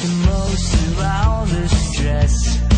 the most of all the stress.